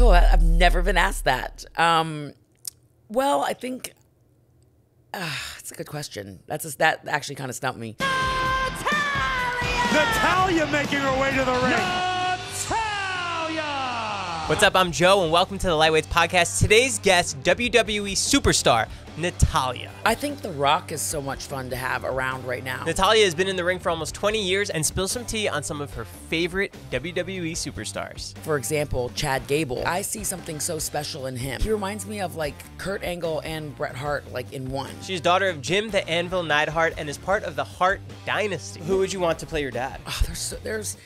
Oh, I- I've never been asked that. Um, well, I think uh, it's a good question. That's just, that actually kind of stumped me. Natalya making her way to the ring. What's up? I'm Joe, and welcome to the Lightweights Podcast. Today's guest, WWE superstar Natalya. I think The Rock is so much fun to have around right now. Natalya has been in the ring for almost 20 years and spills some tea on some of her favorite WWE superstars. For example, Chad Gable. I see something so special in him. He reminds me of like Kurt Angle and Bret Hart, like in one. She's daughter of Jim the Anvil Neidhart and is part of the Hart dynasty. Who would you want to play your dad? Oh, there's so, there's.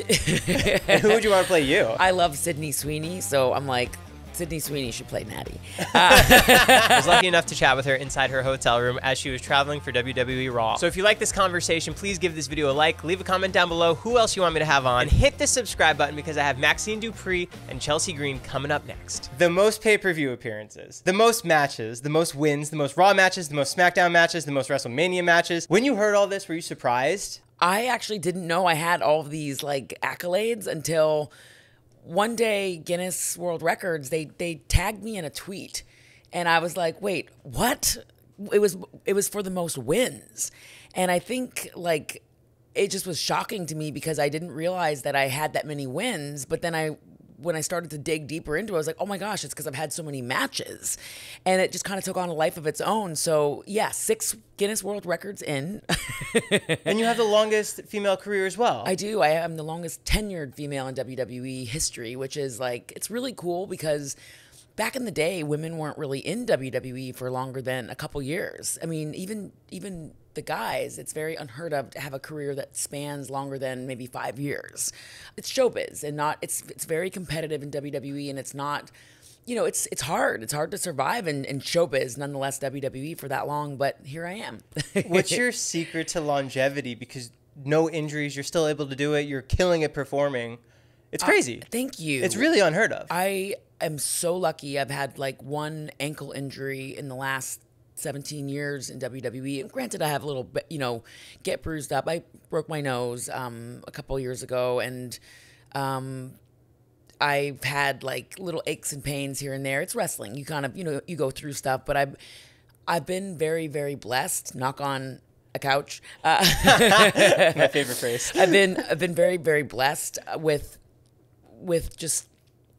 And who would you want to play you? I love Sydney Sweeney, so I'm like, Sydney Sweeney should play Natty. Uh, I was lucky enough to chat with her inside her hotel room as she was traveling for WWE Raw. So if you like this conversation, please give this video a like, leave a comment down below who else you want me to have on, and hit the subscribe button because I have Maxxine Dupri and Chelsea Green coming up next. The most pay-per-view appearances, the most matches, the most wins, the most Raw matches, the most SmackDown matches, the most WrestleMania matches. When you heard all this, were you surprised? I actually didn't know I had all of these like accolades until one day Guinness World Records they they tagged me in a tweet and I was like, "Wait, what?" It was it was for the most wins. And I think like it just was shocking to me because I didn't realize that I had that many wins, but then I when I started to dig deeper into it, I was like, oh my gosh, it's because I've had so many matches. And it just kind of took on a life of its own. So, yeah, six Guinness World Records in. And you have the longest female career as well. I do. I am the longest tenured female in WWE history, which is like it's really cool because back in the day, women weren't really in WWE for longer than a couple years. I mean, even even the guys, it's very unheard of to have a career that spans longer than maybe five years. It's showbiz, and not it's it's very competitive in WWE, and it's not. You know, it's it's hard. It's hard to survive in, in showbiz, nonetheless, WWE for that long. But here I am. What's your secret to longevity? Because no injuries, you're still able to do it. You're killing it performing. It's uh, crazy. Thank you. It's really unheard of. I am so lucky. I've had like one ankle injury in the last 17 years in WWE. And granted, I have a little bit, you know, get bruised up. I broke my nose um, a couple years ago, and um, I've had like little aches and pains here and there. It's wrestling. You kind of, you know, you go through stuff. But I've, I've been very, very blessed. Knock on a couch. Uh, My favorite phrase. I've been I've been very very blessed with with just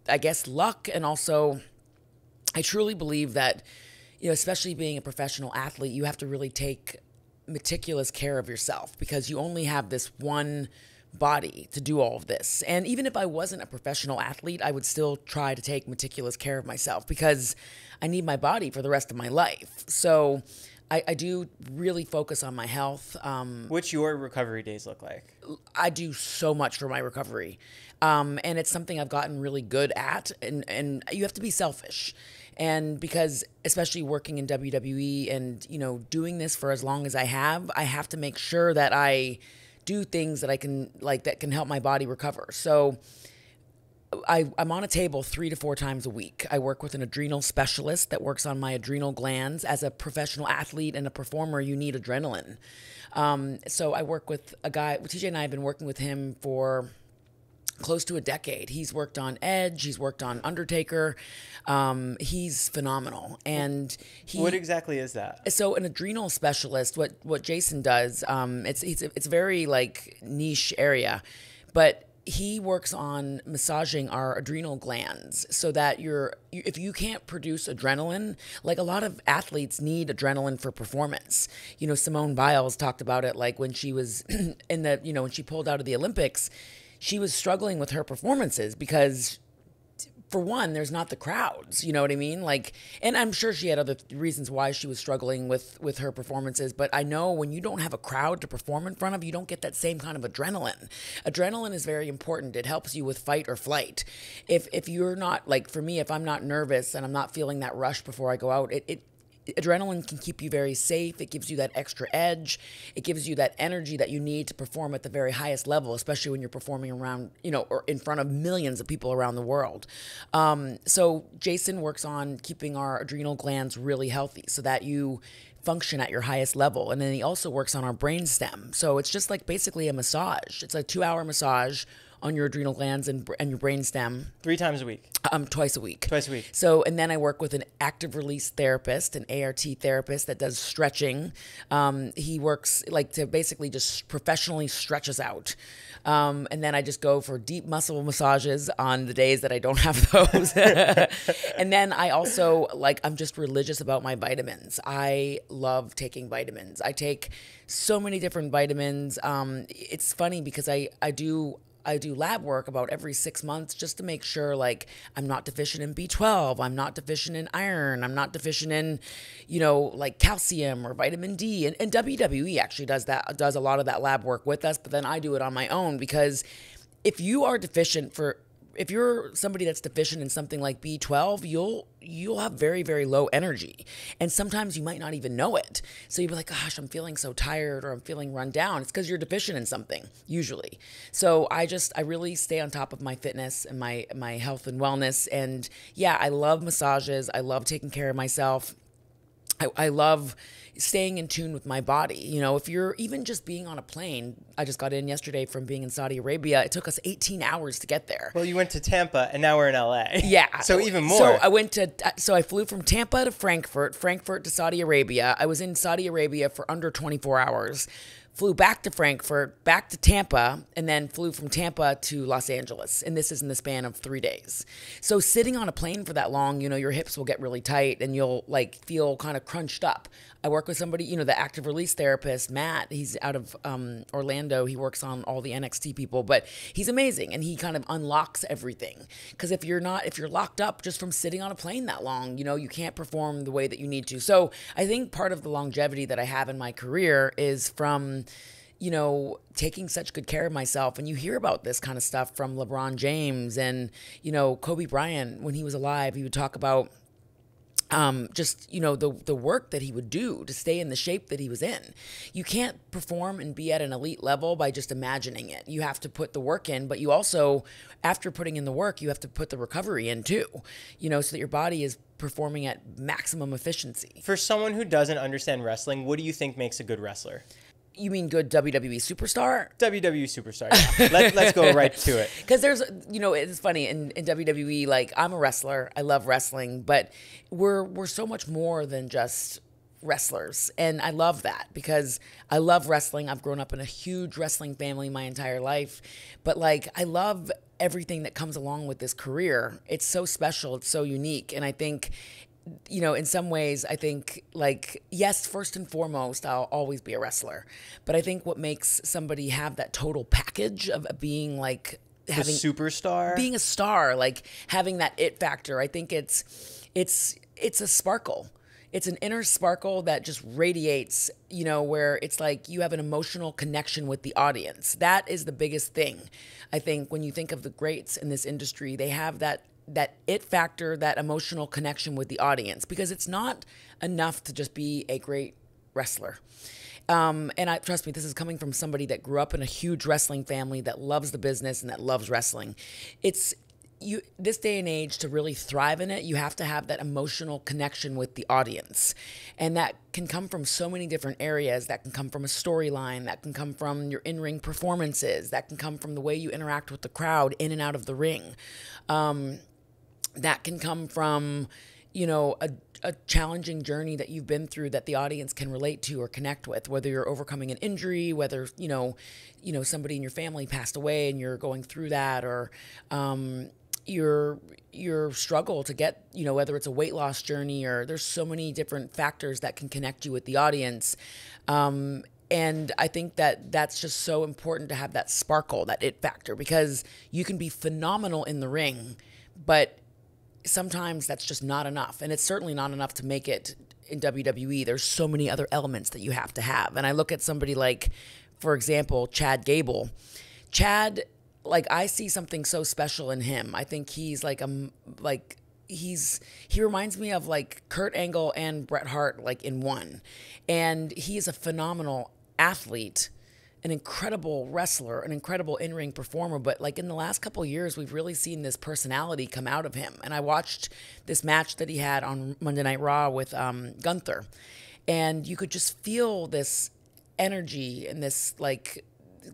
I guess luck and also I truly believe that you know especially being a professional athlete you have to really take meticulous care of yourself because you only have this one body to do all of this. And even if I wasn't a professional athlete, I would still try to take meticulous care of myself because I need my body for the rest of my life. So I, I do really focus on my health. Um, What's your recovery days look like? I do so much for my recovery. Um, and it's something I've gotten really good at. And, and you have to be selfish. And because, especially working in WWE and, you know, doing this for as long as I have, I have to make sure that I do things that I can, like, that can help my body recover. So, I, I'm on a table three to four times a week. I work with an adrenal specialist that works on my adrenal glands. As a professional athlete and a performer, you need adrenaline. Um, so I work with a guy, TJ and I have been working with him for close to a decade. He's worked on Edge, he's worked on Undertaker. Um, he's phenomenal. And he. What exactly is that? So an adrenal specialist, what what Jason does, um, it's it's it's very like niche area, but he works on massaging our adrenal glands so that you're if you can't produce adrenaline like a lot of athletes need adrenaline for performance you know simone biles talked about it like when she was in the you know when she pulled out of the olympics she was struggling with her performances because for one, there's not the crowds. You know what I mean? Like, and I'm sure she had other reasons why she was struggling with with her performances. But I know when you don't have a crowd to perform in front of, you don't get that same kind of adrenaline. Adrenaline is very important. It helps you with fight or flight. If if you're not like for me, if I'm not nervous and I'm not feeling that rush before I go out, it, it adrenaline can keep you very safe. It gives you that extra edge. It gives you that energy that you need to perform at the very highest level, especially when you're performing around, you know, or in front of millions of people around the world. Um, so Jason works on keeping our adrenal glands really healthy so that you function at your highest level. And then he also works on our brain stem. So it's just like basically a massage. It's a two hour massage on your adrenal glands and, and your brain stem Three times a week. um, twice a week. Twice a week. So, and then I work with an active release therapist, an ART therapist that does stretching. Um, he works like to basically just professionally stretch us out. Um, and then I just go for deep muscle massages on the days that I don't have those. and then I also like, I'm just religious about my vitamins. I love taking vitamins. I take so many different vitamins. Um, it's funny because I, I do I do lab work about every six months just to make sure like I'm not deficient in B12, I'm not deficient in iron, I'm not deficient in, you know, like calcium or vitamin D. And, and WWE actually does that, does a lot of that lab work with us, but then I do it on my own because if you are deficient for if you're somebody that's deficient in something like B12, you'll you'll have very very low energy, and sometimes you might not even know it. So you'll be like, "Gosh, I'm feeling so tired," or "I'm feeling run down." It's because you're deficient in something usually. So I just I really stay on top of my fitness and my my health and wellness, and yeah, I love massages. I love taking care of myself. I, I love staying in tune with my body. You know, if you're even just being on a plane, I just got in yesterday from being in Saudi Arabia. It took us 18 hours to get there. Well, you went to Tampa and now we're in LA. Yeah. So even more. So I went to, so I flew from Tampa to Frankfurt, Frankfurt to Saudi Arabia. I was in Saudi Arabia for under 24 hours. Flew back to Frankfurt, back to Tampa, and then flew from Tampa to Los Angeles. And this is in the span of three days. So sitting on a plane for that long, you know, your hips will get really tight and you'll like feel kind of crunched up. I work with somebody, you know, the active release therapist, Matt. He's out of um, Orlando. He works on all the NXT people, but he's amazing and he kind of unlocks everything. Because if you're not, if you're locked up just from sitting on a plane that long, you know, you can't perform the way that you need to. So I think part of the longevity that I have in my career is from, you know, taking such good care of myself. And you hear about this kind of stuff from LeBron James and, you know, Kobe Bryant when he was alive. He would talk about um, just you know the the work that he would do to stay in the shape that he was in. You can't perform and be at an elite level by just imagining it. You have to put the work in, but you also, after putting in the work, you have to put the recovery in too. You know, so that your body is performing at maximum efficiency. For someone who doesn't understand wrestling, what do you think makes a good wrestler? You mean good WWE superstar? WWE superstar. Yeah. Let, let's go right to it. Because there's, you know, it's funny in, in WWE. Like I'm a wrestler, I love wrestling, but we're we're so much more than just wrestlers, and I love that because I love wrestling. I've grown up in a huge wrestling family my entire life, but like I love everything that comes along with this career. It's so special. It's so unique, and I think you know, in some ways, I think, like, yes, first and foremost, I'll always be a wrestler. But I think what makes somebody have that total package of being like having superstar. being a star, like having that it factor, I think it's it's it's a sparkle. It's an inner sparkle that just radiates, you know, where it's like you have an emotional connection with the audience. That is the biggest thing. I think when you think of the greats in this industry, they have that that it factor, that emotional connection with the audience because it's not enough to just be a great wrestler. Um, and I trust me, this is coming from somebody that grew up in a huge wrestling family that loves the business and that loves wrestling. It's you this day and age to really thrive in it, you have to have that emotional connection with the audience. And that can come from so many different areas. That can come from a storyline, that can come from your in-ring performances, that can come from the way you interact with the crowd in and out of the ring. Um, that can come from you know a, a challenging journey that you've been through that the audience can relate to or connect with whether you're overcoming an injury whether you know you know somebody in your family passed away and you're going through that or um, your your struggle to get you know whether it's a weight loss journey or there's so many different factors that can connect you with the audience. Um, and I think that that's just so important to have that sparkle, that it factor, because you can be phenomenal in the ring, but sometimes that's just not enough. And it's certainly not enough to make it in WWE. There's so many other elements that you have to have. And I look at somebody like, for example, Chad Gable. Chad, like, I see something so special in him. I think he's like a, like, he's he reminds me of like Kurt Angle and Bret Hart like in one. And he is a phenomenal athlete, an incredible wrestler, an incredible in-ring performer, but like in the last couple years we've really seen this personality come out of him. And I watched this match that he had on Monday Night Raw with um, Gunther. And you could just feel this energy and this like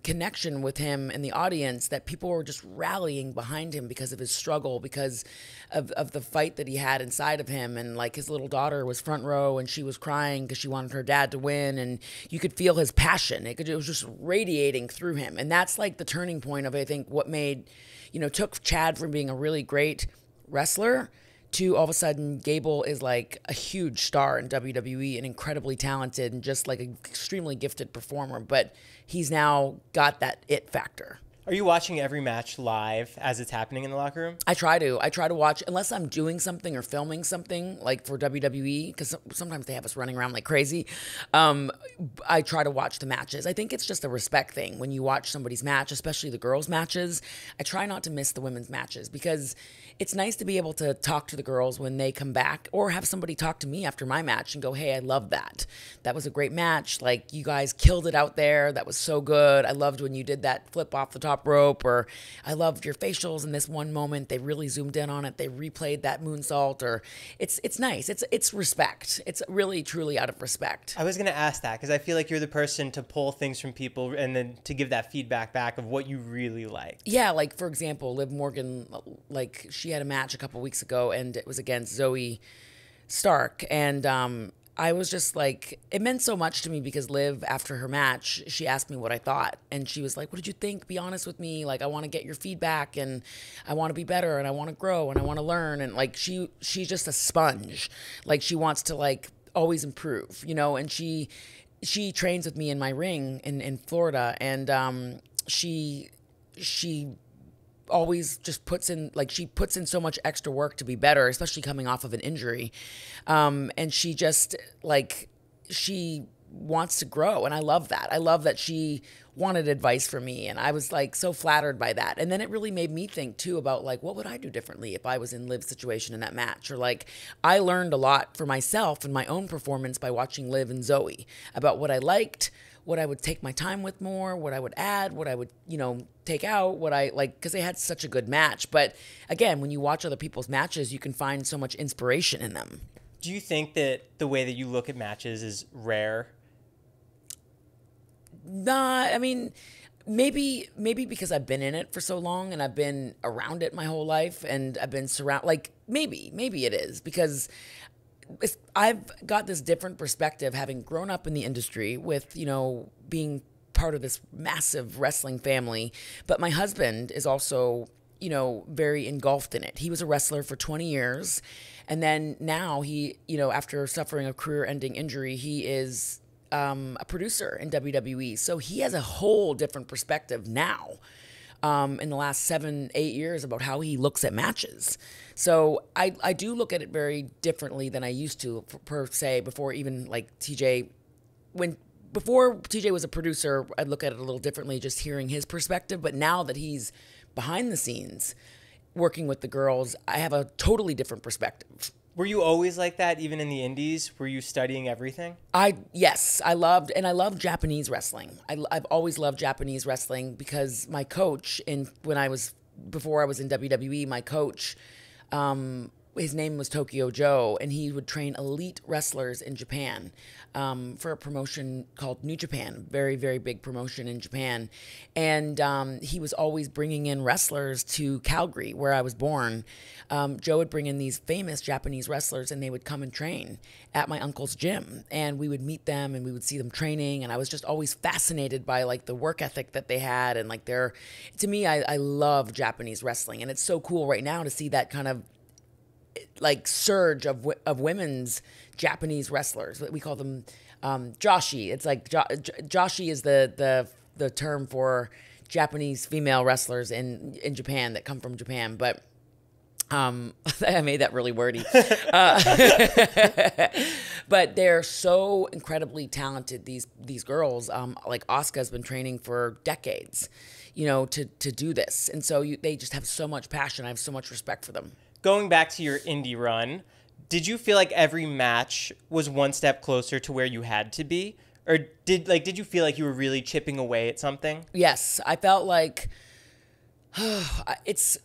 connection with him and the audience that people were just rallying behind him because of his struggle, because of, of the fight that he had inside of him. And like his little daughter was front row and she was crying because she wanted her dad to win. And you could feel his passion. It, could, it was just radiating through him. And that's like the turning point of, I think, what made, you know, took Chad from being a really great wrestler to all of a sudden Gable is like a huge star in WWE and incredibly talented and just like an extremely gifted performer. But he's now got that it factor. Are you watching every match live as it's happening in the locker room? I try to. I try to watch unless I'm doing something or filming something like for WWE because sometimes they have us running around like crazy. Um, I try to watch the matches. I think it's just a respect thing when you watch somebody's match, especially the girls' matches. I try not to miss the women's matches because it's nice to be able to talk to the girls when they come back or have somebody talk to me after my match and go, Hey, I love that. That was a great match. Like, you guys killed it out there. That was so good. I loved when you did that flip off the top rope, or I loved your facials in this one moment. They really zoomed in on it. They replayed that moonsault, or it's it's nice. It's it's respect. It's really truly out of respect. I was gonna ask that because I feel like you're the person to pull things from people and then to give that feedback back of what you really like. Yeah, like for example, Liv Morgan, like she had a match a couple weeks ago, and it was against Zoey Stark, and um, I was just like, it meant so much to me because Liv, after her match, she asked me what I thought, and she was like, "What did you think? Be honest with me. Like, I want to get your feedback, and I want to be better, and I want to grow, and I want to learn." And like, she she's just a sponge. Like, she wants to like always improve, you know. And she she trains with me in my ring in in Florida, and um, she she always just puts in like she puts in so much extra work to be better especially coming off of an injury. Um, and she just like she wants to grow and i love that. I love that she wanted advice from me and i was like so flattered by that. And then it really made me think too about like what would i do differently if i was in liv's situation in that match? Or like i learned a lot for myself and my own performance by watching liv and zoey about what i liked what I would take my time with more, what I would add, what I would, you know, take out, what I like, because they had such a good match. But again, when you watch other people's matches, you can find so much inspiration in them. Do you think that the way that you look at matches is rare? Nah, I mean, maybe maybe because I've been in it for so long and I've been around it my whole life and I've been surround like maybe maybe it is because I've got this different perspective having grown up in the industry with, you know, being part of this massive wrestling family. But my husband is also, you know, very engulfed in it. He was a wrestler for 20 years. And then now he, you know, after suffering a career ending injury, he is um, a producer in WWE. So he has a whole different perspective now um, in the last seven, eight years about how he looks at matches. So I, I do look at it very differently than I used to, per se, before even like TJ. When before TJ was a producer, I'd look at it a little differently, just hearing his perspective. But now that he's behind the scenes, working with the girls, I have a totally different perspective. Were you always like that, even in the indies? Were you studying everything? I yes, I loved and I love Japanese wrestling. I, have always loved Japanese wrestling because my coach in when I was before I was in WWE, my coach um, his name was Tokyo Joe, and he would train elite wrestlers in Japan um, for a promotion called New Japan, very very big promotion in Japan, and um, he was always bringing in wrestlers to Calgary, where I was born. Um, Joe would bring in these famous Japanese wrestlers, and they would come and train at my uncle's gym, and we would meet them and we would see them training, and I was just always fascinated by like the work ethic that they had, and like their. To me, I, I love Japanese wrestling, and it's so cool right now to see that kind of like surge of of women's Japanese wrestlers. We call them um, joshi. It's like jo- joshi is the the the term for Japanese female wrestlers in in Japan that come from Japan, but. Um, I made that really wordy, uh, but they're so incredibly talented. These these girls, um, like Asuka has been training for decades, you know, to to do this, and so you, they just have so much passion. I have so much respect for them going back to your indie run, did you feel like every match was one step closer to where you had to be? Or did like did you feel like you were really chipping away at something? Yes, I felt like it's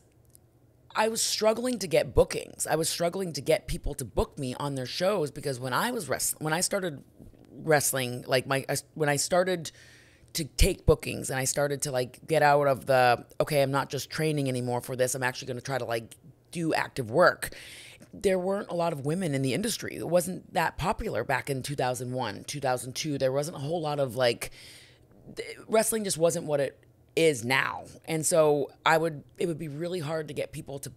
I was struggling to get bookings. I was struggling to get people to book me on their shows because when I was wrestling, when I started wrestling, like my when I started to take bookings and I started to like get out of the okay, I'm not just training anymore for this. I'm actually going to try to like do active work. There weren't a lot of women in the industry. It wasn't that popular back in 2001, 2002. There wasn't a whole lot of like wrestling just wasn't what it is now. And so I would it would be really hard to get people to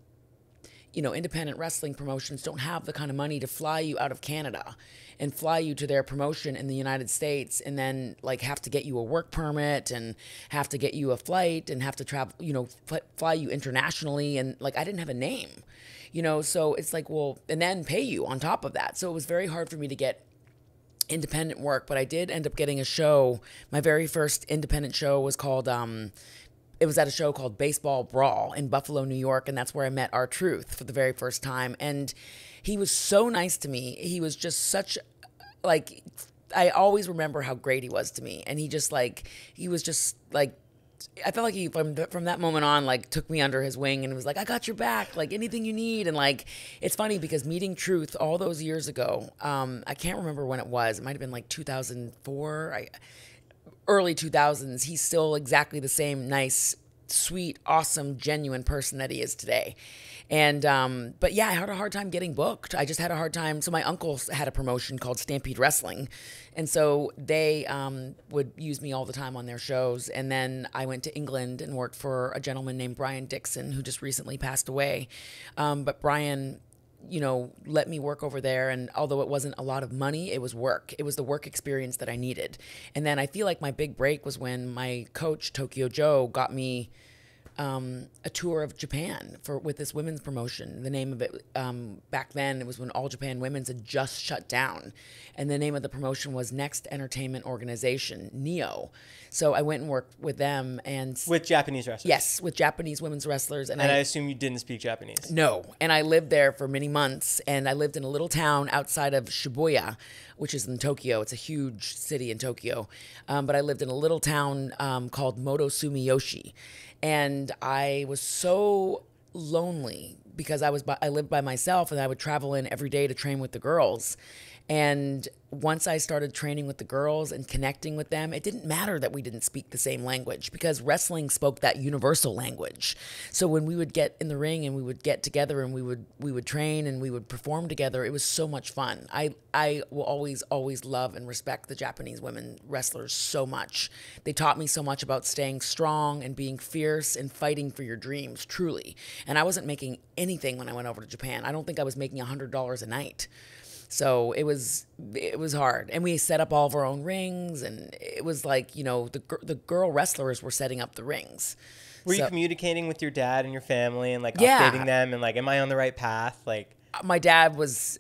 you know, independent wrestling promotions don't have the kind of money to fly you out of Canada and fly you to their promotion in the United States and then like have to get you a work permit and have to get you a flight and have to travel, you know, fly, you internationally and like I didn't have a name. You know, so it's like, well, and then pay you on top of that. So it was very hard for me to get independent work, but I did end up getting a show. My very first independent show was called um, it was at a show called Baseball Brawl in Buffalo, New York, and that's where I met R-Truth for the very first time. And he was so nice to me. He was just such like I always remember how great he was to me, and he just like he was just like I felt like he from from that moment on like took me under his wing and was like I got your back like anything you need and like it's funny because meeting Truth all those years ago um, I can't remember when it was it might have been like 2004 I early 2000s, he's still exactly the same nice, sweet, awesome, genuine person that he is today. And, um, but yeah, I had a hard time getting booked. I just had a hard time. So my uncle had a promotion called Stampede Wrestling. And so they um, would use me all the time on their shows. And then I went to England and worked for a gentleman named Brian Dixon, who just recently passed away. Um, but Brian you know, let me work over there. And although it wasn't a lot of money, it was work. It was the work experience that I needed. And then I feel like my big break was when my coach, Tokyo Joe, got me um, a tour of Japan for with this women's promotion. The name of it um, back then it was when All Japan Women's had just shut down, and the name of the promotion was Next Entertainment Organization (NEO). So I went and worked with them and with Japanese wrestlers. Yes, with Japanese women's wrestlers, and, and I, I, assume you didn't speak Japanese. No, and I lived there for many months, and I lived in a little town outside of Shibuya, which is in Tokyo. It's a huge city in Tokyo, um, but I lived in a little town um, called Moto Sumiyoshi and I was so lonely because I was by, I lived by myself and I would travel in every day to train with the girls. And once I started training with the girls and connecting with them, it didn't matter that we didn't speak the same language because wrestling spoke that universal language. So when we would get in the ring and we would get together and we would we would train and we would perform together, it was so much fun. I I will always always love and respect the Japanese women wrestlers so much. They taught me so much about staying strong and being fierce and fighting for your dreams, truly. And I wasn't making anything when I went over to Japan. I don't think I was making $100 a night. So it was it was hard, and we set up all of our own rings, and it was like you know the the girl wrestlers were setting up the rings. Were so, you communicating with your dad and your family and like yeah. updating them and like, am I on the right path? Like, my dad was.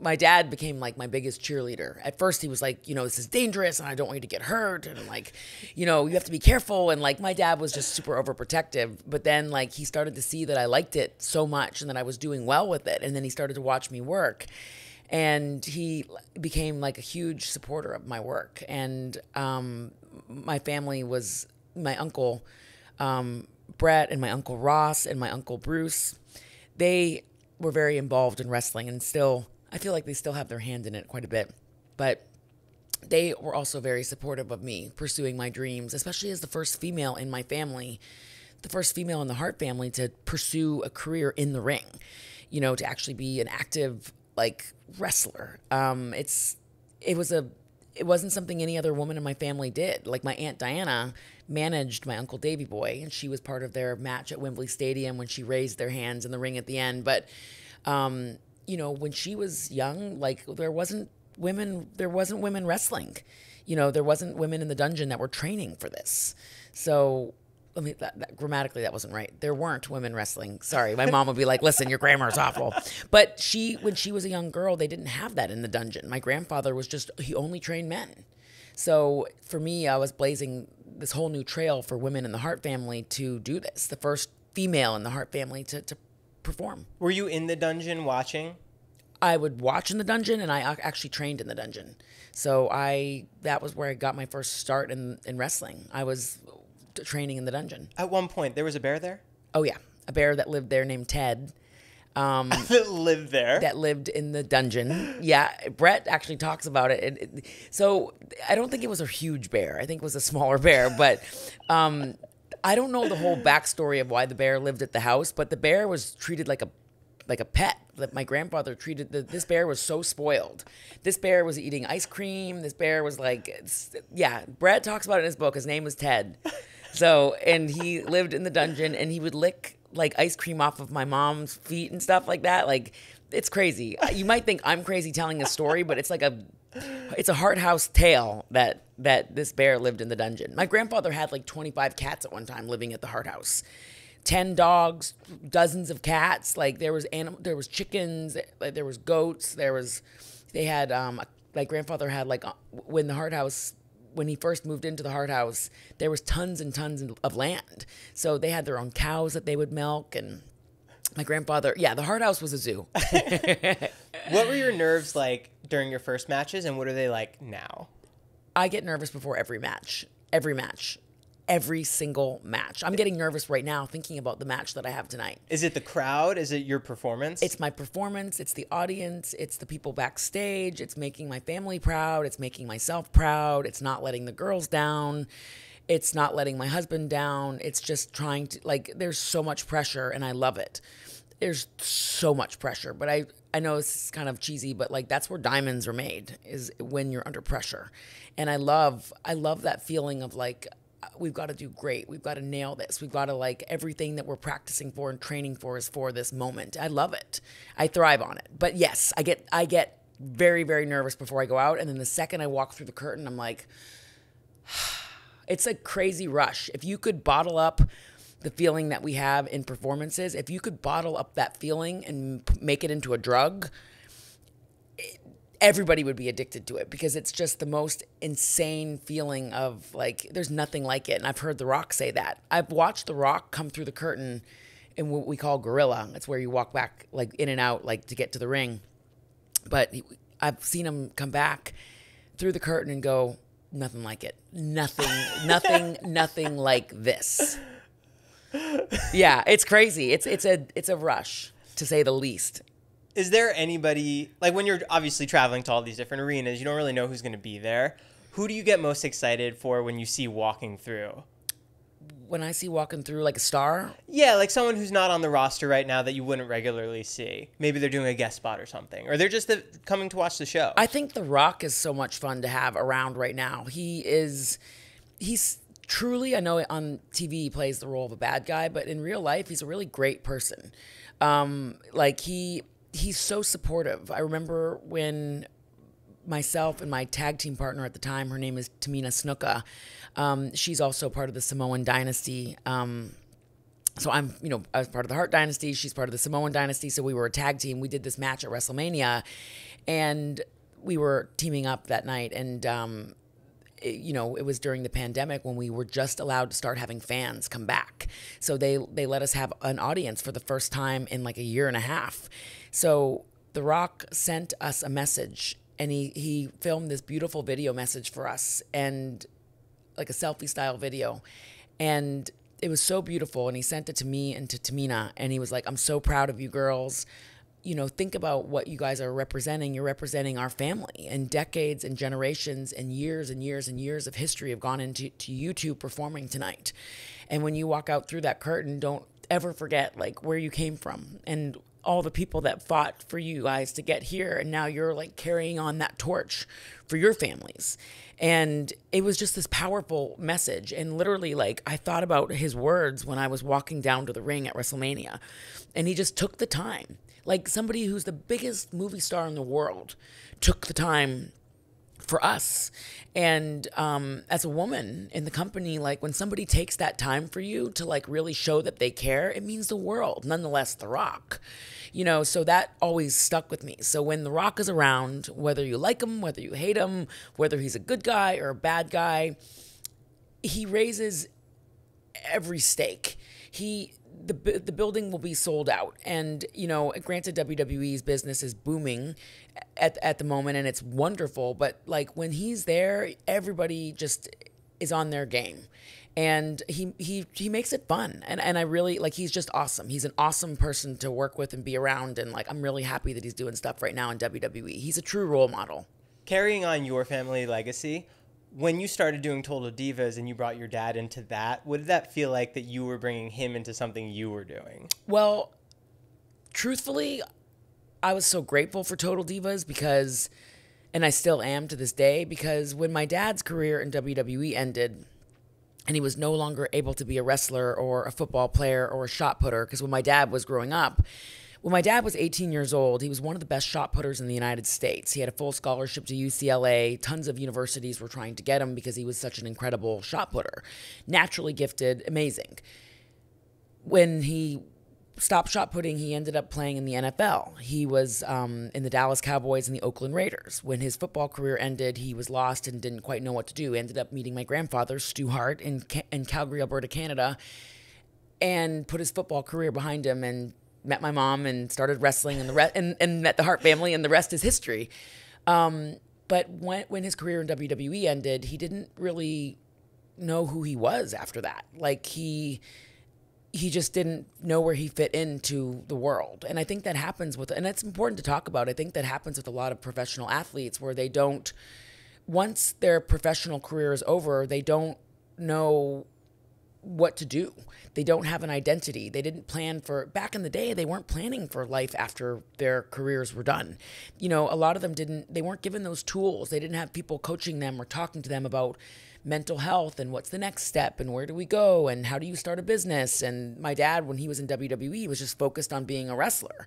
My dad became like my biggest cheerleader. At first, he was like, you know, this is dangerous and I don't want you to get hurt. And like, you know, you have to be careful. And like, my dad was just super overprotective. But then, like, he started to see that I liked it so much and that I was doing well with it. And then he started to watch me work and he became like a huge supporter of my work. And um, my family was my uncle um, Bret and my uncle Ross and my uncle Bruce. They were very involved in wrestling, and still, I feel like they still have their hand in it quite a bit. But they were also very supportive of me pursuing my dreams, especially as the first female in my family, the first female in the Hart family to pursue a career in the ring. You know, to actually be an active like wrestler. Um, it's it was a it wasn't something any other woman in my family did. Like my aunt Diana managed my uncle Davey Boy, and she was part of their match at Wembley Stadium when she raised their hands in the ring at the end. But um, you know, when she was young, like there wasn't women there wasn't women wrestling. You know, there wasn't women in the dungeon that were training for this. So I mean, that, that, grammatically that wasn't right. There weren't women wrestling. Sorry, my mom would be like, "Listen, your grammar is awful." But she, when she was a young girl, they didn't have that in the dungeon. My grandfather was just he only trained men. So for me, I was blazing this whole new trail for women in the Hart family to do this. The first female in the Hart family to to perform. Were you in the dungeon watching? I would watch in the dungeon, and I actually trained in the dungeon. So I that was where I got my first start in in wrestling. I was training in the dungeon. At one point, there was a bear there. Oh yeah, a bear that lived there named Ted. um, that lived there. that lived in the dungeon. Yeah, Bret actually talks about it. And it- so I don't think it was a huge bear. I think it was a smaller bear, but um, I don't know the whole backstory of why the bear lived at the house. But the bear was treated like a like a pet. That my grandfather treated the, this bear was so spoiled. This bear was eating ice cream. This bear was like, yeah. Bret talks about it in his book. His name was Ted. So and he lived in the dungeon and he would lick like ice cream off of my mom's feet and stuff like that. Like it's crazy. You might think I'm crazy telling a story, but it's like a it's a Hart house tale that that this bear lived in the dungeon. My grandfather had like 25 cats at one time living at the Hart house. 10 dogs, dozens of cats, like there was anim- there was chickens, like there was goats, there was they had um my grandfather had like when the Hart house when he first moved into the Hart house, there was tons and tons of land. So they had their own cows that they would milk and my grandfather, yeah, the Hart house was a zoo. what were your nerves like during your first matches, and what are they like now? I get nervous before every match. Every match. Every single match. I'm getting nervous right now thinking about the match that I have tonight. Is it the crowd? Is it your performance? It's my performance, it's the audience, it's the people backstage, it's making my family proud, it's making myself proud, it's not letting the girls down, it's not letting my husband down, it's just trying to like there's so much pressure and I love it. There's so much pressure, but I I know it's kind of cheesy, but like that's where diamonds are made is when you're under pressure. And I love I love that feeling of like uh, we've got to do great. We've got to nail this. We've got to like everything that we're practicing for and training for is for this moment. I love it. I thrive on it. But yes, I get I get very very nervous before I go out and then the second I walk through the curtain I'm like it's a crazy rush. If you could bottle up the feeling that we have in performances, if you could bottle up that feeling and make it into a drug, everybody would be addicted to it because it's just the most insane feeling of like there's nothing like it. And i've heard the rock say that. I've watched the rock come through the curtain in what we call gorilla. It's where you walk back like in and out like to get to the ring. But he- i've seen him come back through the curtain and go nothing like it. Nothing nothing nothing like this yeah it's crazy it's it's a it's a rush to say the least Is there anybody like when you're obviously traveling to all these different arenas, you don't really know who's going to be there. Who do you get most excited for when you see walking through? when I see walking through like a star, Yeah, like someone who's not on the roster right now that you wouldn't regularly see. Maybe they're doing a guest spot or something, or they're just the, coming to watch the show. I think The Rock is so much fun to have around right now. He is, he's truly, I know on TV he plays the role of a bad guy, but in real life, he's a really great person. Um, like he, he's so supportive. I remember when myself and my tag team partner at the time, her name is Tamina Snuka. Um, she's also part of the Samoan dynasty. Um, so I'm, you know, I was part of the Hart Dynasty. She's part of the Samoan Dynasty. So we were a tag team. We did this match at WrestleMania, and we were teaming up that night. And um, you know, it was during the pandemic when we were just allowed to start having fans come back. So they they let us have an audience for the first time in like a year and a half. So The Rock sent us a message, and he he filmed this beautiful video message for us, and like a selfie style video. And it was so beautiful. And he sent it to me and to Tamina. And he was like, I'm so proud of you girls. You know, think about what you guys are representing. You're representing our family. And decades and generations and years and years and years of history have gone into to you two performing tonight. And when you walk out through that curtain, don't ever forget like where you came from and all the people that fought for you guys to get here and now you're like carrying on that torch for your families and it was just this powerful message and literally like i thought about his words when i was walking down to the ring at wrestlemania and he just took the time like somebody who's the biggest movie star in the world took the time for us. And um, as a woman in the company, like when somebody takes that time for you to like really show that they care, it means the world. Nonetheless, The Rock, you know, so that always stuck with me. So when The Rock is around, whether you like him, whether you hate him, whether he's a good guy or a bad guy, he raises every stake. He the the building will be sold out, and you know, granted, WWE's business is booming at at the moment, and it's wonderful. But like when he's there, everybody just is on their game, and he he he makes it fun and and I really like he's just awesome. He's an awesome person to work with and be around and like I'm really happy that he's doing stuff right now in WWE. He's a true role model. Carrying on your family legacy, when you started doing Total Divas and you brought your dad into that, what did that feel like that you were bringing him into something you were doing? Well, truthfully, I was so grateful for Total Divas because and I still am to this day because when my dad's career in WWE ended, and he was no longer able to be a wrestler or a football player or a shot putter because when my dad was growing up when my dad was 18 years old, he was one of the best shot putters in the United States. He had a full scholarship to UCLA. Tons of universities were trying to get him because he was such an incredible shot putter. Naturally gifted, amazing. When he stopped shot putting, he ended up playing in the NFL. He was um, in the Dallas Cowboys and the Oakland Raiders. When his football career ended, he was lost and didn't quite know what to do. He ended up meeting my grandfather, Stu Hart, in, in Calgary, Alberta, Canada, and put his football career behind him and met my mom and started wrestling and the rest and, and met the Hart family and the rest is history. Um, but when when his career in WWE ended, he didn't really know who he was after that. Like he he just didn't know where he fit into the world. And I think that happens with, and it's important to talk about. I think that happens with a lot of professional athletes where they don't, once their professional career is over, they don't know what to do. They don't have an identity. They didn't plan for, back in the day, they weren't planning for life after their careers were done. You know, a lot of them didn't, they weren't given those tools. They didn't have people coaching them or talking to them about, mental health and what's the next step and where do we go and how do you start a business. And my dad, when he was in WWE, was just focused on being a wrestler.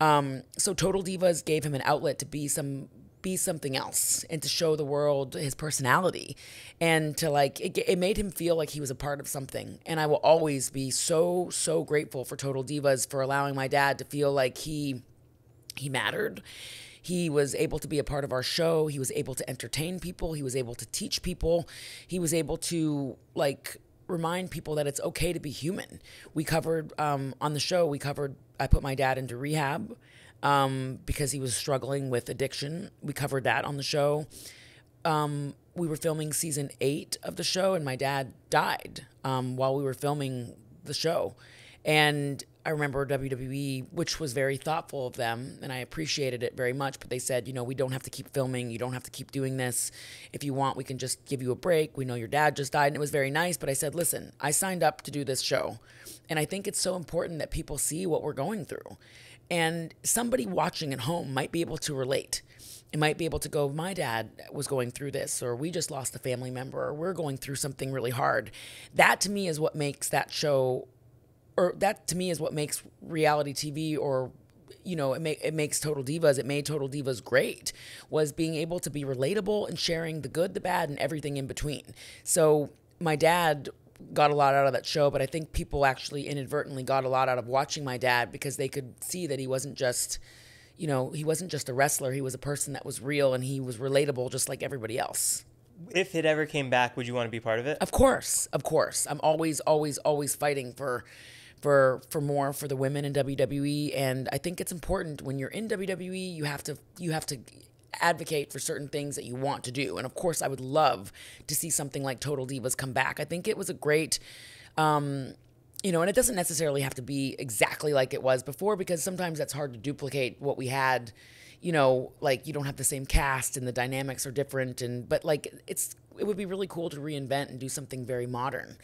Um, so Total Divas gave him an outlet to be some be something else and to show the world his personality and to like it, it made him feel like he was a part of something and i will always be so so grateful for total divas for allowing my dad to feel like he he mattered he was able to be a part of our show. He was able to entertain people. He was able to teach people. He was able to like remind people that it's okay to be human. We covered um, on the show. We covered. I put my dad into rehab um, because he was struggling with addiction. We covered that on the show. Um, we were filming season eight of the show, and my dad died um, while we were filming the show. And I remember WWE, which was very thoughtful of them, and I appreciated it very much. But they said, you know, we don't have to keep filming. You don't have to keep doing this. If you want, we can just give you a break. We know your dad just died, and it was very nice. But I said, listen, I signed up to do this show, and I think it's so important that people see what we're going through. And somebody watching at home might be able to relate. It might be able to go, my dad was going through this, or we just lost a family member, or we're going through something really hard. That to me is what makes that show or that to me is what makes reality TV or you know it, make, it makes total divas it made total divas great was being able to be relatable and sharing the good the bad and everything in between so my dad got a lot out of that show but i think people actually inadvertently got a lot out of watching my dad because they could see that he wasn't just you know he wasn't just a wrestler. He was a person that was real and he was relatable just like everybody else. If it ever came back would you want to be part of it? Of course of course. I'm always always always fighting for for for more for the women in WWE and I think it's important when you're in WWE you have to you have to advocate for certain things that you want to do and of course I would love to see something like Total Divas come back I think it was a great um, you know and it doesn't necessarily have to be exactly like it was before because sometimes that's hard to duplicate what we had you know like you don't have the same cast and the dynamics are different and but like it's it would be really cool to reinvent and do something very modern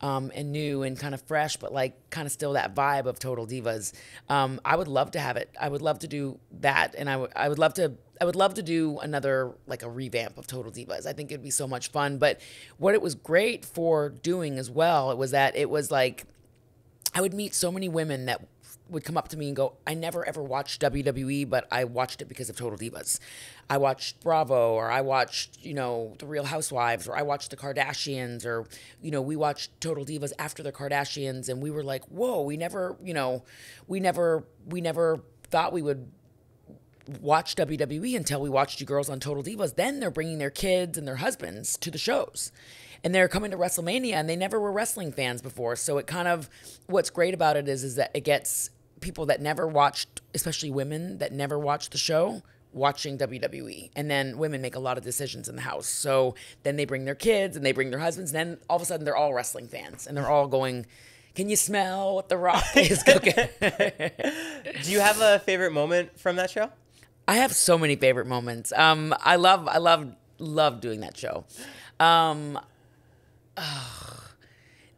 um, and new and kind of fresh, but like kind of still that vibe of Total Divas. Um, I would love to have it. I would love to do that, and I would I would love to I would love to do another like a revamp of Total Divas. I think it'd be so much fun. But what it was great for doing as well, it was that it was like I would meet so many women that would come up to me and go, I never ever watched WWE, but I watched it because of Total Divas. I watched Bravo, or I watched, you know, The Real Housewives, or I watched The Kardashians, or, you know, we watched Total Divas after The Kardashians, and we were like, whoa, we never, you know, we never, we never thought we would watch WWE until we watched you girls on Total Divas. Then they're bringing their kids and their husbands to the shows and they're coming to WrestleMania and they never were wrestling fans before. So it kind of what's great about it is is that it gets people that never watched, especially women that never watched the show, watching WWE. And then women make a lot of decisions in the house. So then they bring their kids and they bring their husbands. And then all of a sudden they're all wrestling fans and they're all going, Can you smell what The Rock is cooking? Do you have a favorite moment from that show? I have so many favorite moments. Um, I love, I love, love doing that show. Um,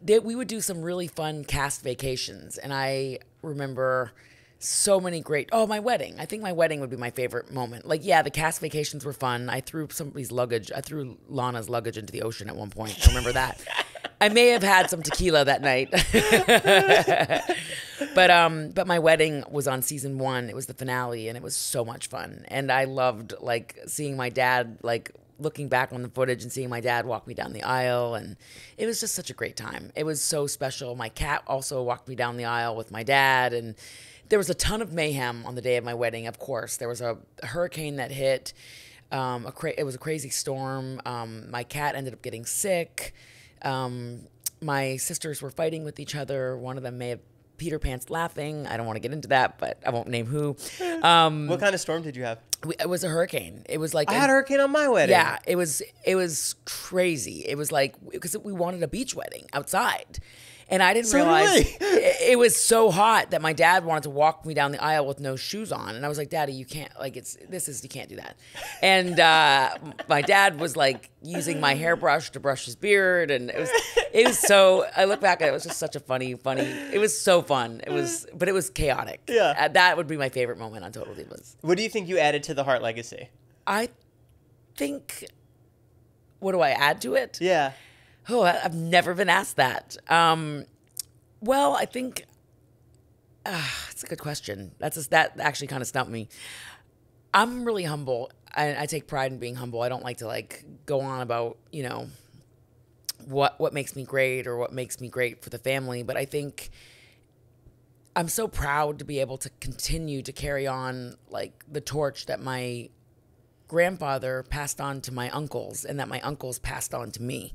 that we would do some really fun cast vacations, and I remember so many great. Oh, my wedding! I think my wedding would be my favorite moment. Like, yeah, the cast vacations were fun. I threw somebody's luggage. I threw Lana's luggage into the ocean at one point. I remember that. I may have had some tequila that night. but um but my wedding was on season 1. It was the finale and it was so much fun. And I loved like seeing my dad like looking back on the footage and seeing my dad walk me down the aisle and it was just such a great time. It was so special. My cat also walked me down the aisle with my dad and there was a ton of mayhem on the day of my wedding, of course. There was a hurricane that hit. Um, it was a crazy storm. Um, my cat ended up getting sick. Um, my sisters were fighting with each other. One of them may have Peter Pants laughing. I don't want to get into that, but I won't name who. Um, What kind of storm did you have? we- it was a hurricane. It was like I a- had a hurricane on my wedding. yeah, it was it was crazy. It was like because we wanted a beach wedding outside. And I didn't So realize we. it, it was so hot that my dad wanted to walk me down the aisle with no shoes on, and I was like, "Daddy, you can't like it's this is you can't do that." And uh, my dad was like using my hairbrush to brush his beard, and it was it was so. I look back at it, it was just such a funny, funny. It was so fun. It was, but it was chaotic. Yeah. Uh, that would be my favorite moment on Total Divas. What do you think you added to the Hart legacy? I think. What do I add to it? Yeah. Oh, I've never been asked that. Um, well, I think uh, it's a good question. That's that actually kind of stumped me. I'm really humble. I, I take pride in being humble. I don't like to like go on about you know what what makes me great or what makes me great for the family. But I think I'm so proud to be able to continue to carry on like the torch that my grandfather passed on to my uncles and that my uncles passed on to me.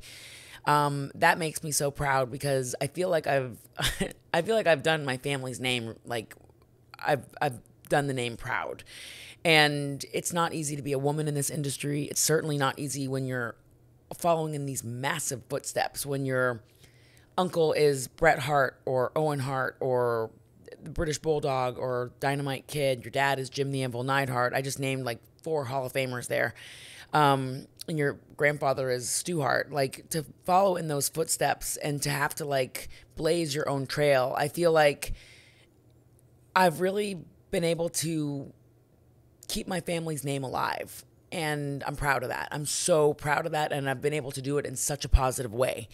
Um, that makes me so proud because I feel like I've I feel like I've done my family's name like I've I've done the name proud. And it's not easy to be a woman in this industry. It's certainly not easy when you're following in these massive footsteps when your uncle is Bret Hart or Owen Hart or the British Bulldog or Dynamite Kid. Your dad is Jim the Anvil Neidhart. I just named like four Hall of Famers there. Um, and your grandfather is Stu Hart. Like to follow in those footsteps and to have to like blaze your own trail. I feel like I've really been able to keep my family's name alive. And I'm proud of that. I'm so proud of that. And I've been able to do it in such a positive way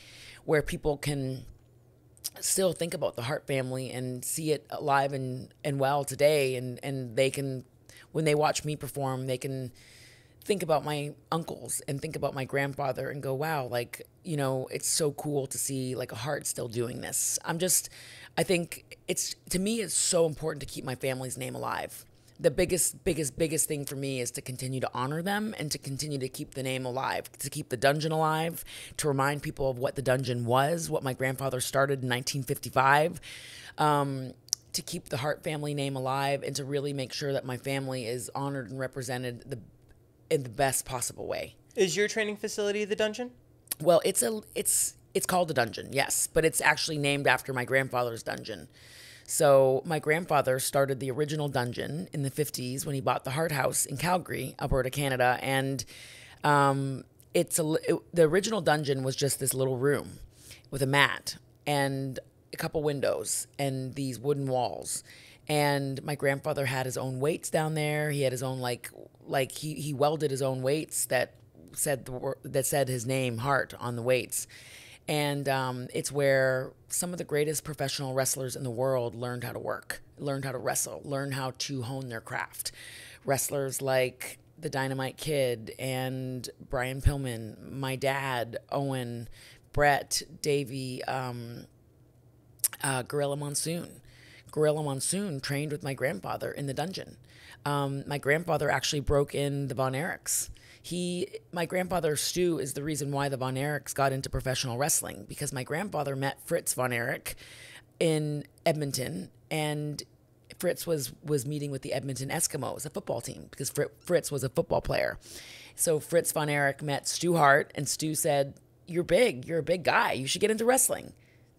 where people can still think about the Hart family and see it alive and, and well today. And, and they can, when they watch me perform, they can think about my uncles and think about my grandfather and go, wow, like, you know, it's so cool to see like a Hart still doing this. I'm just, I think it's, to me, it's so important to keep my family's name alive the biggest, biggest, biggest thing for me is to continue to honor them and to continue to keep the name alive, to keep the dungeon alive, to remind people of what the dungeon was, what my grandfather started in 1955, um, to keep the Hart family name alive, and to really make sure that my family is honored and represented the in the best possible way. Is your training facility the dungeon? Well, it's a it's it's called the dungeon, yes, but it's actually named after my grandfather's dungeon. So my grandfather started the original dungeon in the 50s when he bought the Hart House in Calgary, Alberta, Canada, and um, it's a it, the original dungeon was just this little room with a mat and a couple windows and these wooden walls. And my grandfather had his own weights down there. He had his own like like he he welded his own weights that said the that said his name Hart on the weights and um, it's where some of the greatest professional wrestlers in the world learned how to work, learned how to wrestle, learned how to hone their craft. Wrestlers like the Dynamite Kid and Brian Pillman, my dad, Owen, Bret, Davey, um, uh, Gorilla Monsoon. Gorilla Monsoon trained with my grandfather in the dungeon. Um, my grandfather actually broke in the Von Erichs. He, my grandfather Stu, is the reason why the Von Erichs got into professional wrestling because my grandfather met Fritz Von Erich in Edmonton, and Fritz was was meeting with the Edmonton Eskimos, a football team, because Fritz was a football player. So Fritz von Erich met Stu Hart, and Stu said, "You're big. You're a big guy. You should get into wrestling."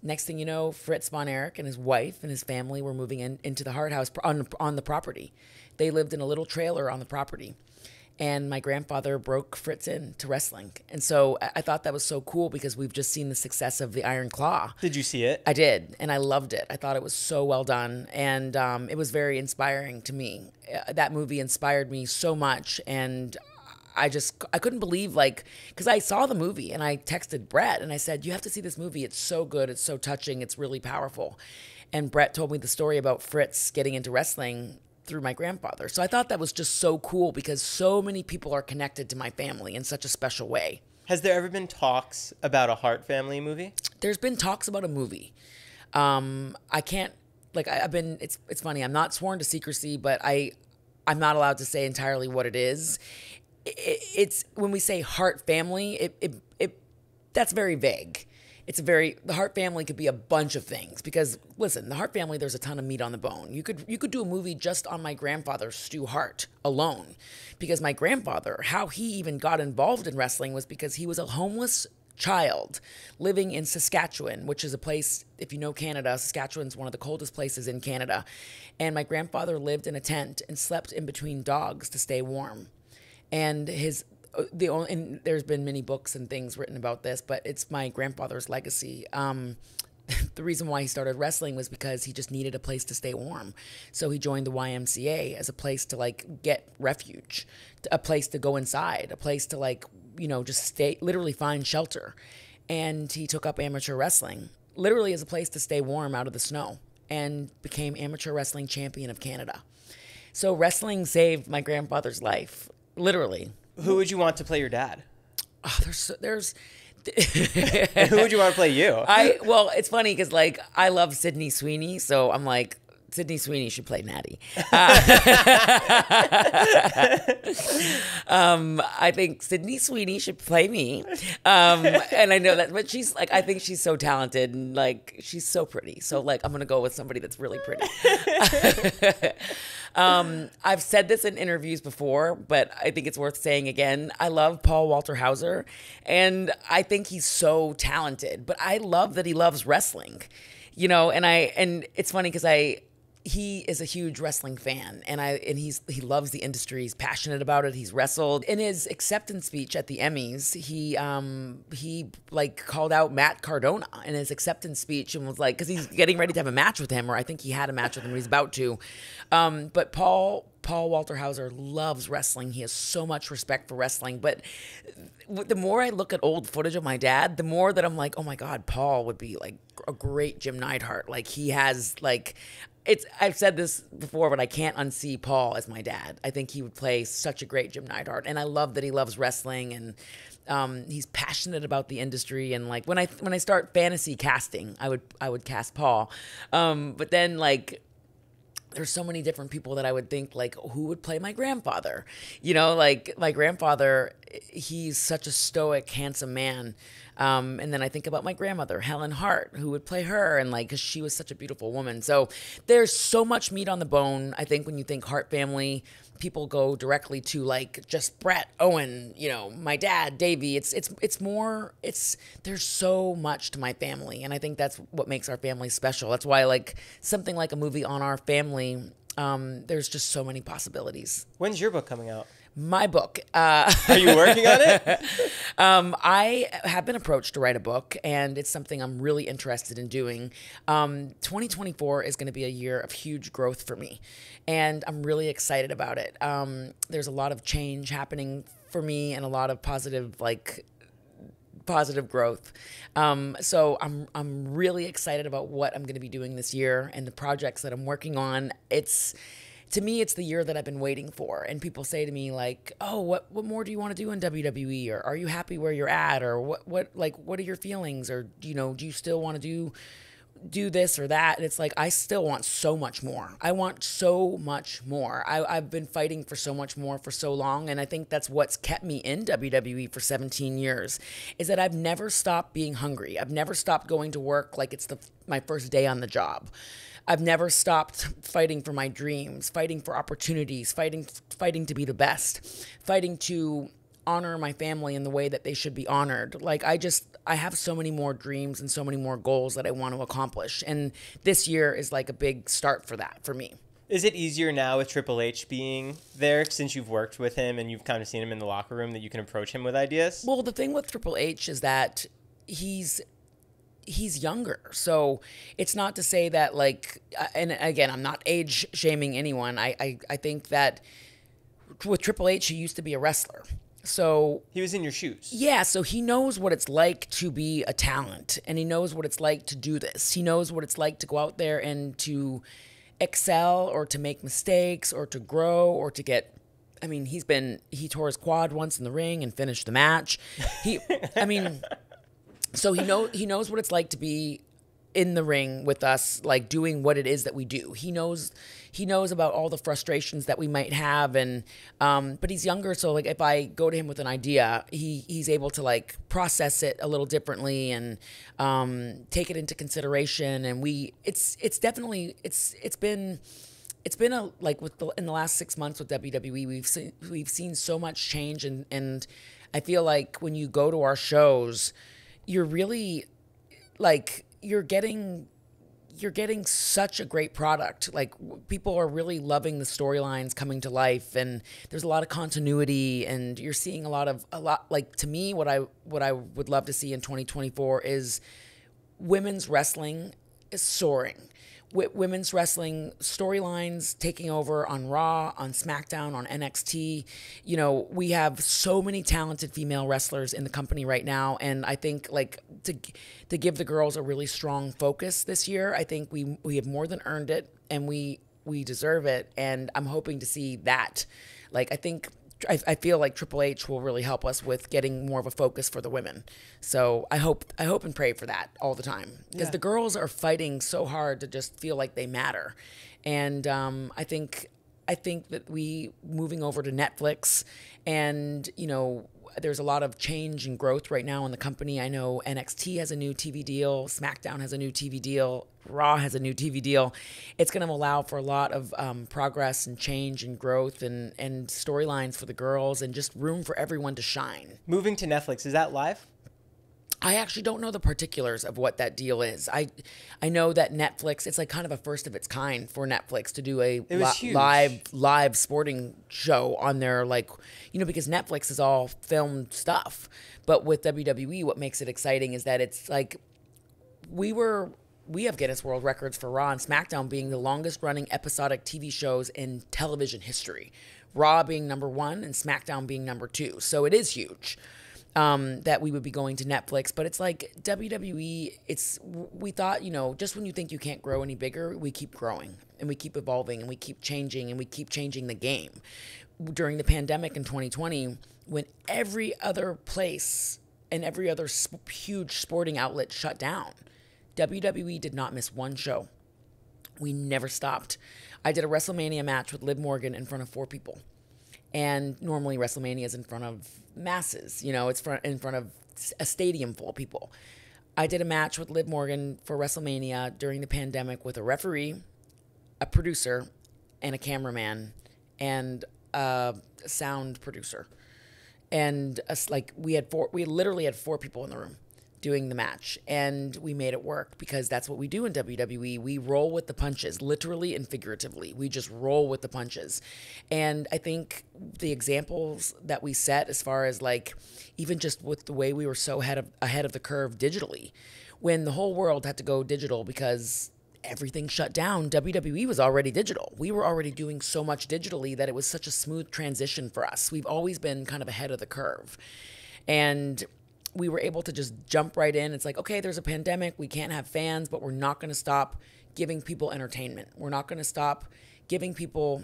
Next thing you know, Fritz von Erich and his wife and his family were moving in, into the Hart house on on the property. They lived in a little trailer on the property and my grandfather broke Fritz in to wrestling. And so I thought that was so cool because we've just seen the success of the Iron Claw. Did you see it? I did, and I loved it. I thought it was so well done, and um, it was very inspiring to me. Uh, that movie inspired me so much, and I just I couldn't believe like because I saw the movie and I texted Bret and I said you have to see this movie. It's so good. It's so touching. It's really powerful. And Bret told me the story about Fritz getting into wrestling through my grandfather. So I thought that was just so cool because so many people are connected to my family in such a special way. Has there ever been talks about a Hart family movie? There's been talks about a movie. Um, I can't like I, have been. It's it's funny. I'm not sworn to secrecy, but I I'm not allowed to say entirely what it is. It, it's when we say Hart family, it, it it that's very vague it's a very the Hart family could be a bunch of things because listen, the Hart family there's a ton of meat on the bone. You could you could do a movie just on my grandfather Stu Hart alone because my grandfather how he even got involved in wrestling was because he was a homeless child living in Saskatchewan, which is a place if you know Canada, Saskatchewan's one of the coldest places in Canada. And my grandfather lived in a tent and slept in between dogs to stay warm. And his the only and there's been many books and things written about this, but it's my grandfather's legacy. Um, the reason why he started wrestling was because he just needed a place to stay warm. So he joined the YMCA as a place to like get refuge, a place to go inside, a place to like, you know, just stay, literally find shelter. And he took up amateur wrestling, literally as a place to stay warm out of the snow, and became amateur wrestling champion of Canada. So wrestling saved my grandfather's life, literally. Who would you want to play your dad? Oh, there's there's. who would you want to play you? I well, it's funny because like I love Sydney Sweeney, so I'm like Sydney Sweeney should play Natty. Uh, um, I think Sydney Sweeney should play me. Um, and I know that, but she's like, I think she's so talented and like, she's so pretty. So, like, I'm going to go with somebody that's really pretty. um, I've said this in interviews before, but I think it's worth saying again. I love Paul Walter Hauser, and I think he's so talented, but I love that he loves wrestling you know and i and it's funny because i he is a huge wrestling fan and I and he's he loves the industry. He's passionate about it. He's wrestled. In his acceptance speech at the Emmys, he um he like called out Matt Cardona in his acceptance speech and was like cuz he's getting ready to have a match with him or I think he had a match with him he's about to. Um but Paul Paul Walter Hauser loves wrestling. He has so much respect for wrestling, but the more I look at old footage of my dad, the more that I'm like, "Oh my god, Paul would be like a great Jim Neidhart. Like he has like it's I've said this before, but I can't unsee Paul as my dad. I think he would play such a great Jim Neidhart, and I love that he loves wrestling and um, he's passionate about the industry. And like when I when I start fantasy casting, I would I would cast Paul, um, but then like there's so many different people that I would think like who would play my grandfather. You know, like my grandfather, he's such a stoic, handsome man. Um, and then I think about my grandmother, Helen Hart, who would play her, and like, because she was such a beautiful woman. So there's so much meat on the bone. I think when you think Hart family, people go directly to like just Bret, Owen, you know, my dad, Davey. It's it's it's more. It's there's so much to my family, and I think that's what makes our family special. That's why like something like a movie on our family. Um, there's just so many possibilities. When's your book coming out? My book. Uh, Are you working on it? um, I have been approached to write a book, and it's something I'm really interested in doing. Um, 2024 is going to be a year of huge growth for me, and I'm really excited about it. Um, there's a lot of change happening for me, and a lot of positive, like positive growth. Um, so I'm I'm really excited about what I'm going to be doing this year and the projects that I'm working on. It's to me, it's the year that I've been waiting for. And people say to me like, "Oh, what what more do you want to do in WWE? Or are you happy where you're at? Or what what like what are your feelings? Or you know, do you still want to do?" do this or that and it's like i still want so much more i want so much more I, i've been fighting for so much more for so long and i think that's what's kept me in wwe for 17 years is that i've never stopped being hungry i've never stopped going to work like it's the my first day on the job I've never stopped fighting for my dreams, fighting for opportunities, fighting fighting to be the best, fighting to honor my family in the way that they should be honored. Like I just I have so many more dreams and so many more goals that I want to accomplish. And this year is like a big start for that for me. Is it easier now with Triple H being there since you've worked with him and you've kind of seen him in the locker room that you can approach him with ideas? Well, the thing with Triple H is that he's he's younger. So it's not to say that like uh, and again, I'm not age shaming anyone. I I, I think that with Triple H he used to be a wrestler. So he was in your shoes. Yeah, so he knows what it's like to be a talent and he knows what it's like to do this. He knows what it's like to go out there and to excel or to make mistakes or to grow or to get I mean, he's been he tore his quad once in the ring and finished the match. He I mean so he know he knows what it's like to be in the ring with us like doing what it is that we do. He knows he knows about all the frustrations that we might have and um, but he's younger so like if i go to him with an idea he he's able to like process it a little differently and um, take it into consideration. And we it's it's definitely it's it's been it's been a like with the, in the last six months with WWE, we've seen we've seen so much change, and and I feel like when you go to our shows, you're really like you're getting you're getting such a great product. Like people are really loving the storylines coming to life, and there's a lot of continuity, and you're seeing a lot of a lot. Like to me, what I what I would love to see in 2024 is women's wrestling is soaring women's wrestling storylines taking over on Raw, on SmackDown, on NXT. You know, we have so many talented female wrestlers in the company right now, and I think like to to give the girls a really strong focus this year, I think we we have more than earned it, and we we deserve it, and I'm hoping to see that. Like I think I, I, feel like Triple H will really help us with getting more of a focus for the women. So I hope I hope and pray for that all the time because yeah. the girls are fighting so hard to just feel like they matter, and um, I think I think that we moving over to Netflix and you know there's a lot of change and growth right now in the company. I know NXT has a new TV deal, SmackDown has a new TV deal, Raw has a new TV deal. It's going to allow for a lot of um, progress and change and growth and, and storylines for the girls and just room for everyone to shine. Moving to Netflix, is that live? I actually don't know the particulars of what that deal is. I I know that Netflix it's like kind of a first of its kind for Netflix to do a li- live live sporting show on their like you know because Netflix is all filmed stuff. But with WWE what makes it exciting is that it's like we were we have Guinness World Records for Raw and SmackDown being the longest running episodic TV shows in television history. Raw being number 1 and SmackDown being number 2. So it is huge um, that we would be going to Netflix. But it's like WWE. It's we thought you know just when you think you can't grow any bigger, we keep growing and we keep evolving and we keep changing and we keep changing the game. During the pandemic in 2020, when every other place and every other sp- huge sporting outlet shut down, WWE did not miss one show. We never stopped. I did a WrestleMania match with Liv Morgan in front of four people. And normally WrestleMania is in front of masses, you know, it's front, in front of a stadium full of people. I did a match with Liv Morgan for WrestleMania during the pandemic with a referee, a producer, and a cameraman, and a sound producer. And us, like we had four, we literally had four people in the room doing the match and we made it work because that's what we do in WWE. We roll with the punches, literally and figuratively. We just roll with the punches. And I think the examples that we set as far as like even just with the way we were so ahead of ahead of the curve digitally when the whole world had to go digital because everything shut down, WWE was already digital. We were already doing so much digitally that it was such a smooth transition for us. We've always been kind of ahead of the curve. And we were able to just jump right in. It's like, okay, there's a pandemic. We can't have fans, but we're not going to stop giving people entertainment. We're not going to stop giving people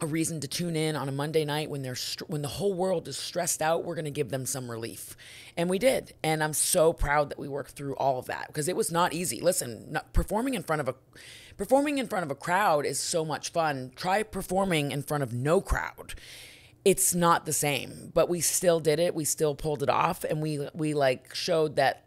a reason to tune in on a Monday night when they're when the whole world is stressed out. We're going to give them some relief, and we did. And I'm so proud that we worked through all of that because it was not easy. Listen, not, performing in front of a performing in front of a crowd is so much fun. Try performing in front of no crowd it's not the same, but we still did it. We still pulled it off, and we we like showed that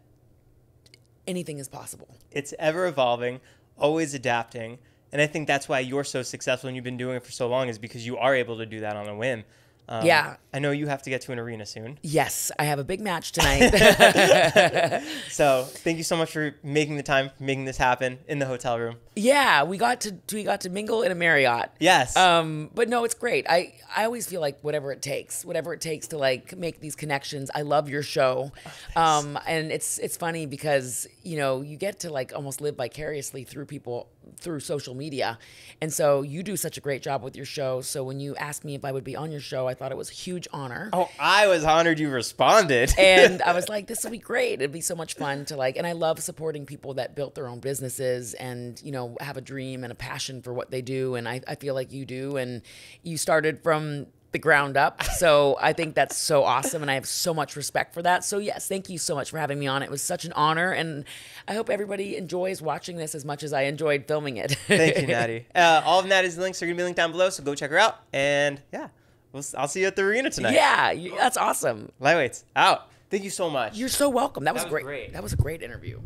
anything is possible. It's ever evolving. always adapting. And I think that's why you're so successful and you've been doing it for so long is because you are able to do that on a whim. Um, Yeah. I know you have to get to an arena soon. Yes, I have a big match tonight. So thank you so much for making the time, making this happen in the hotel room. yeah, we got to we got to mingle in a Marriott. Yes. Um, but no, it's great. I I always feel like whatever it takes, whatever it takes to like make these connections. I love your show, um, and it's it's funny because you know you get to like almost live vicariously through people through social media, and so you do such a great job with your show. So when you asked me if I would be on your show, I thought it was a huge honor. oh, I was honored you responded. and I was like, this will be great. It'd be so much fun to like, and I love supporting people that built their own businesses and, you know, have a dream and a passion for what they do. And I, I feel like you do. And you started from the ground up. So I think that's so awesome. And I have so much respect for that. So, yes, thank you so much for having me on. It was such an honor. And I hope everybody enjoys watching this as much as I enjoyed filming it. Thank you, Natty. Uh, all of Natty's links are going to be linked down below, so go check her out. And yeah, we'll, I'll see you at the arena tonight. yeah, that's awesome. Lightweights out. Thank you so much. You're so welcome. That was, was great. great. That was a great interview.